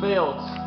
Failed.